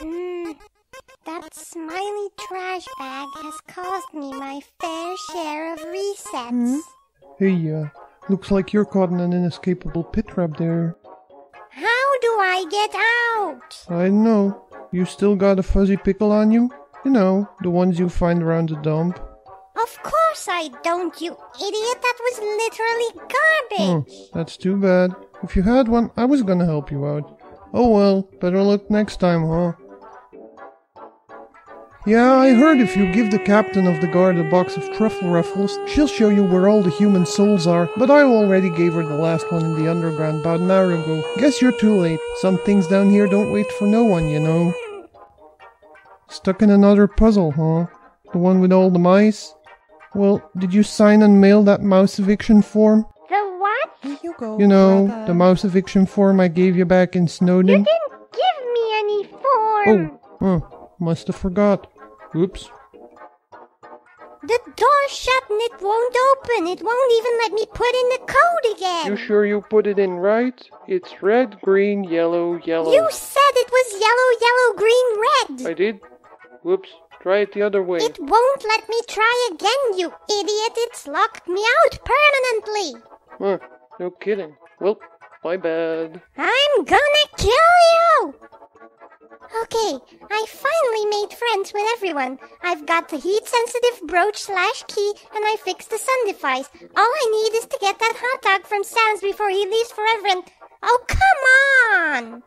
Hmm. That smiley trash bag has caused me my fair share of resets. Hmm? Hey, uh, looks like you're caught in an inescapable pit trap there. How do I get out? I know. You still got a fuzzy pickle on you? You know, the ones you find around the dump. Of course I don't, you idiot. That was literally Oh, garbage. Hmm, that's too bad. If you had one, I was gonna help you out. Oh well, better luck next time, huh? Yeah, I heard if you give the captain of the guard a box of truffle ruffles, she'll show you where all the human souls are, but I already gave her the last one in the underground about an hour ago. Guess you're too late. Some things down here don't wait for no one, you know. Stuck in another puzzle, huh? The one with all the mice? Well, did you sign and mail that mouse eviction form? The what? Here you go. You know, brother. the mouse eviction form I gave you back in You didn't give me any form. Oh, huh, must have forgot. Oops. The door's shut and it won't open. It won't even let me put in the code again. You sure you put it in right? It's red, green, yellow, yellow. You said it was yellow, yellow, green, red. I did? Whoops. Try it the other way. It won't let me try again, you idiot. It's locked me out permanently. Huh, no kidding. Well, my bad. I'm gonna kill you! Okay, I finally made friends with everyone. I've got the heat sensitive brooch slash key and I fixed the sun device. All I need is to get that hot dog from Sans' before he leaves forever and. Oh, come on!